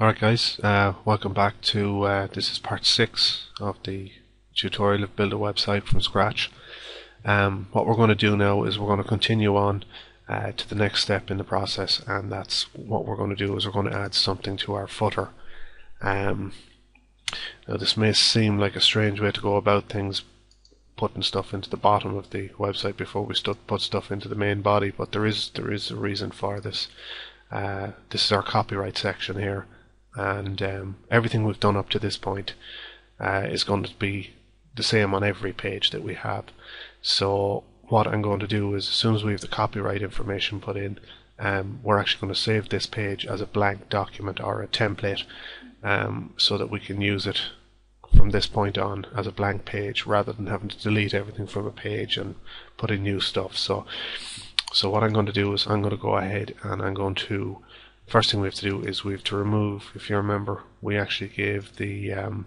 Alright guys, uh, welcome back to, uh, this is part 6 of the tutorial of build a website from scratch. Um, what we're going to do now is we're going to continue on uh, to the next step in the process and that's what we're going to do is we're going to add something to our footer. Um, now this may seem like a strange way to go about things putting stuff into the bottom of the website before we put stuff into the main body but there is there is a reason for this. Uh, this is our copyright section here and um, everything we've done up to this point uh, is going to be the same on every page that we have. So what I'm going to do is as soon as we have the copyright information put in, um, we're actually going to save this page as a blank document or a template um, so that we can use it from this point on as a blank page rather than having to delete everything from a page and put in new stuff. So, so what I'm going to do is I'm going to go ahead and I'm going to first thing we have to do is we have to remove, if you remember, we actually gave the um,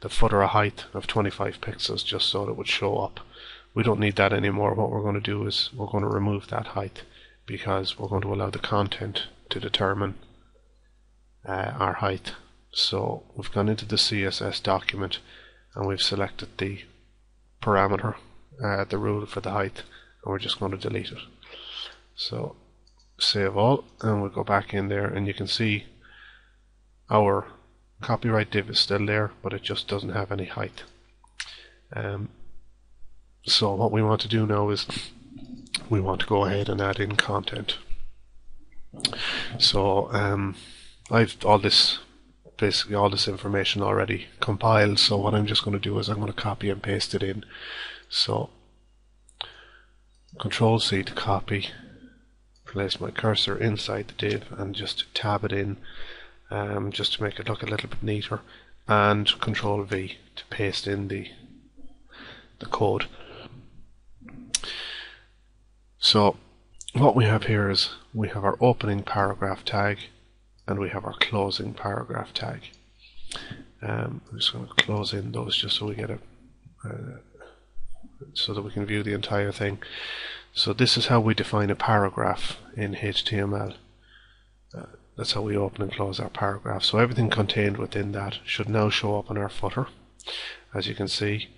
the footer a height of 25 pixels just so that it would show up. We don't need that anymore. What we're going to do is we're going to remove that height because we're going to allow the content to determine uh, our height. So we've gone into the CSS document and we've selected the parameter, uh, the rule for the height, and we're just going to delete it. So save all and we'll go back in there and you can see our copyright div is still there but it just doesn't have any height. Um, so what we want to do now is we want to go ahead and add in content. So um, I've all this basically all this information already compiled so what I'm just going to do is I'm going to copy and paste it in. So control C to copy place my cursor inside the div and just tab it in um, just to make it look a little bit neater and control V to paste in the the code. So what we have here is we have our opening paragraph tag and we have our closing paragraph tag. Um, I'm just going to close in those just so we get a uh, so that we can view the entire thing so this is how we define a paragraph in HTML. Uh, that's how we open and close our paragraph. So everything contained within that should now show up in our footer. As you can see,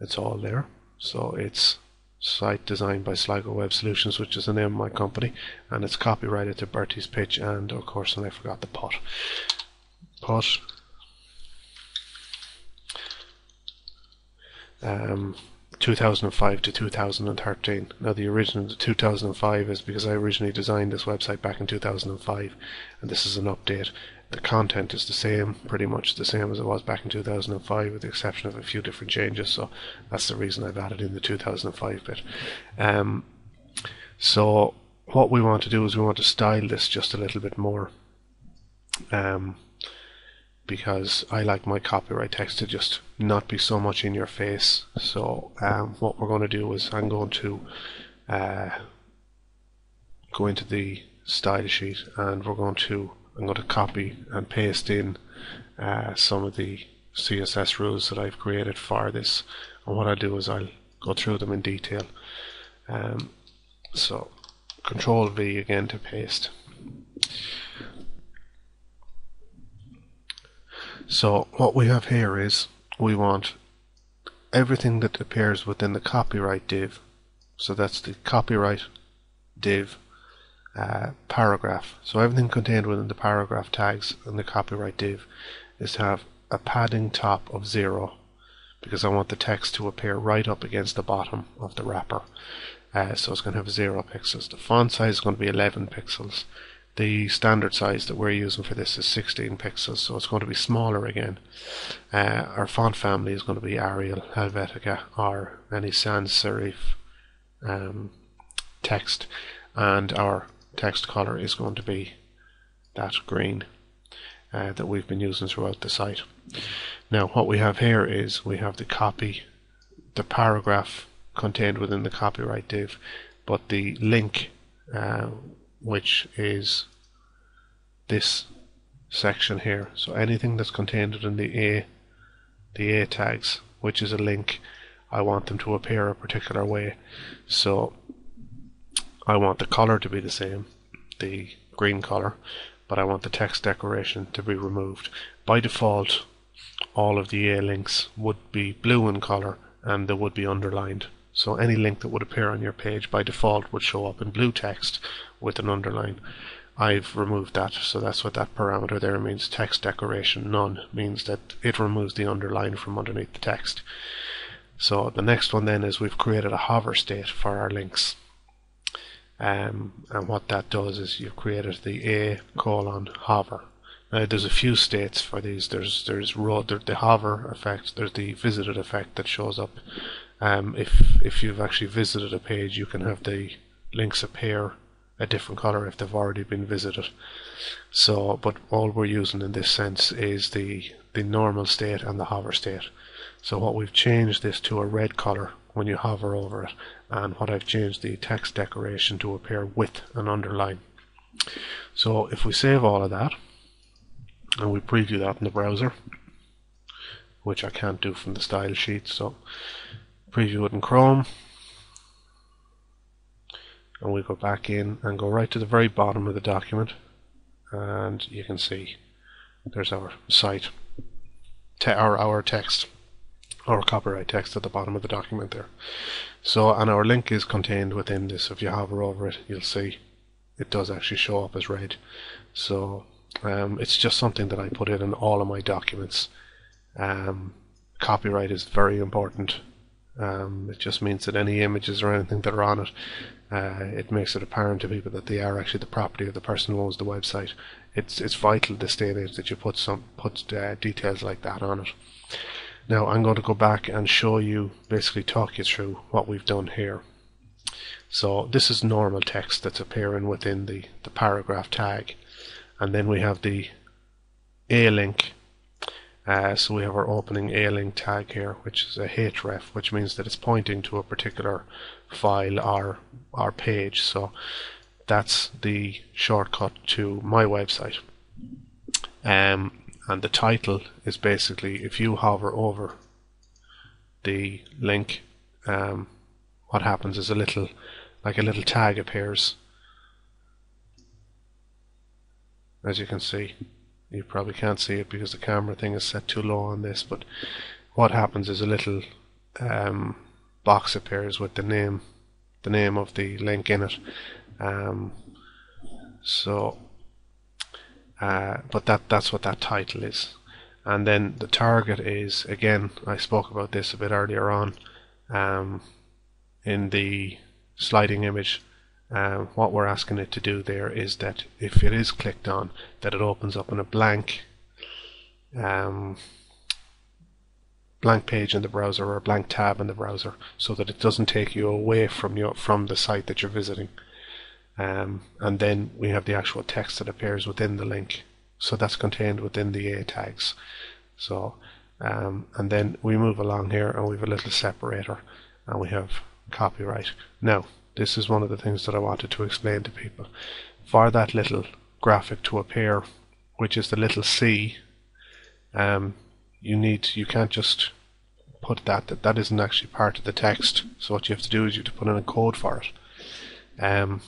it's all there. So it's site designed by Sligo Web Solutions, which is the name of my company, and it's copyrighted to Bertie's Pitch, and of course, and I forgot the pot. Pot. Um, 2005 to 2013. Now the original 2005 is because I originally designed this website back in 2005 and this is an update. The content is the same, pretty much the same as it was back in 2005 with the exception of a few different changes so that's the reason I've added in the 2005 bit. Um, so what we want to do is we want to style this just a little bit more. Um, because I like my copyright text to just not be so much in your face. So um, what we're going to do is I'm going to uh, go into the style sheet and we're going to I'm going to copy and paste in uh, some of the CSS rules that I've created for this. And what I'll do is I'll go through them in detail. Um, so control V again to paste So what we have here is we want everything that appears within the copyright div. So that's the copyright div uh, paragraph. So everything contained within the paragraph tags and the copyright div is to have a padding top of zero because I want the text to appear right up against the bottom of the wrapper. Uh, so it's going to have zero pixels. The font size is going to be 11 pixels. The standard size that we're using for this is 16 pixels, so it's going to be smaller again. Uh, our font family is going to be Arial, Helvetica, or any sans serif um, text, and our text color is going to be that green uh, that we've been using throughout the site. Now, what we have here is we have the copy, the paragraph contained within the copyright div, but the link uh, which is this section here. So anything that's contained in the A, the A tags, which is a link, I want them to appear a particular way. So I want the color to be the same, the green color, but I want the text decoration to be removed. By default, all of the A links would be blue in color and they would be underlined. So any link that would appear on your page by default would show up in blue text with an underline. I've removed that, so that's what that parameter there means. Text decoration none means that it removes the underline from underneath the text. So the next one then is we've created a hover state for our links. Um, and what that does is you've created the A colon hover. Now there's a few states for these. There's there's the hover effect. There's the visited effect that shows up. Um, if if you've actually visited a page, you can have the links appear a different color if they've already been visited. So, but all we're using in this sense is the the normal state and the hover state. So what we've changed this to a red color when you hover over it, and what I've changed the text decoration to appear with an underline. So if we save all of that, and we preview that in the browser, which I can't do from the style sheet, so preview it in Chrome, and we go back in and go right to the very bottom of the document. And you can see there's our site te our, our text our copyright text at the bottom of the document there. So and our link is contained within this. If you hover over it you'll see it does actually show up as red so um, it's just something that I put in in all of my documents. Um, copyright is very important um, it just means that any images or anything that are on it uh, it makes it apparent to people that they are actually the property of the person who owns the website. It's it's vital this day and age that you put some put uh, details like that on it. Now I'm going to go back and show you, basically talk you through what we've done here. So this is normal text that's appearing within the, the paragraph tag. And then we have the A link. Uh, so we have our opening A link tag here, which is a href, which means that it's pointing to a particular file or our page. So that's the shortcut to my website. Um, and the title is basically if you hover over the link, um, what happens is a little, like a little tag appears. As you can see, you probably can't see it because the camera thing is set too low on this, but what happens is a little um, box appears with the name the name of the link in it. Um, so uh, but that that's what that title is. And then the target is again I spoke about this a bit earlier on um, in the sliding image um, what we're asking it to do there is that if it is clicked on that it opens up in a blank um, blank page in the browser or a blank tab in the browser so that it doesn't take you away from your from the site that you're visiting. Um, and then we have the actual text that appears within the link. So that's contained within the A tags. So um, and then we move along here and we have a little separator and we have copyright. Now this is one of the things that I wanted to explain to people. For that little graphic to appear which is the little C um, you need you can't just put that that that isn't actually part of the text. So what you have to do is you have to put in a code for it. Um,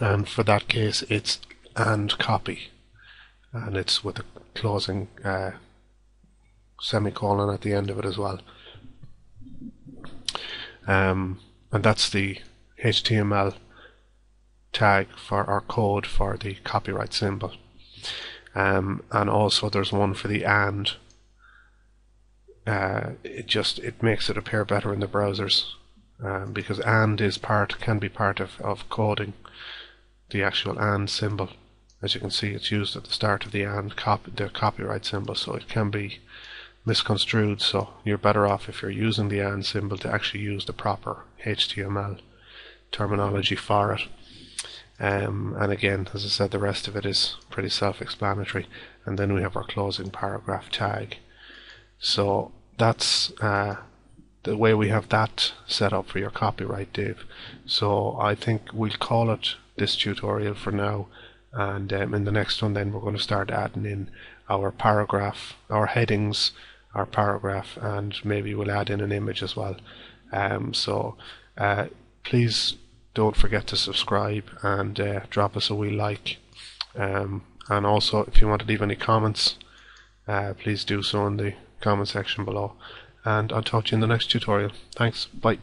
and for that case it's and copy. And it's with a closing uh, semicolon at the end of it as well. Um, and that's the HTML tag for our code for the copyright symbol. Um, and also there's one for the and. Uh, it just it makes it appear better in the browsers um, because and is part can be part of, of coding the actual and symbol. As you can see it's used at the start of the and copy the copyright symbol so it can be misconstrued so you're better off if you're using the and symbol to actually use the proper HTML terminology for it um, and again as I said the rest of it is pretty self-explanatory and then we have our closing paragraph tag so that's uh, the way we have that set up for your copyright, div. So I think we'll call it this tutorial for now. And um, in the next one, then we're going to start adding in our paragraph, our headings, our paragraph, and maybe we'll add in an image as well. Um, so uh, please don't forget to subscribe and uh, drop us a wee like. Um, and also if you want to leave any comments uh, please do so in the comment section below. And I'll talk to you in the next tutorial. Thanks. Bye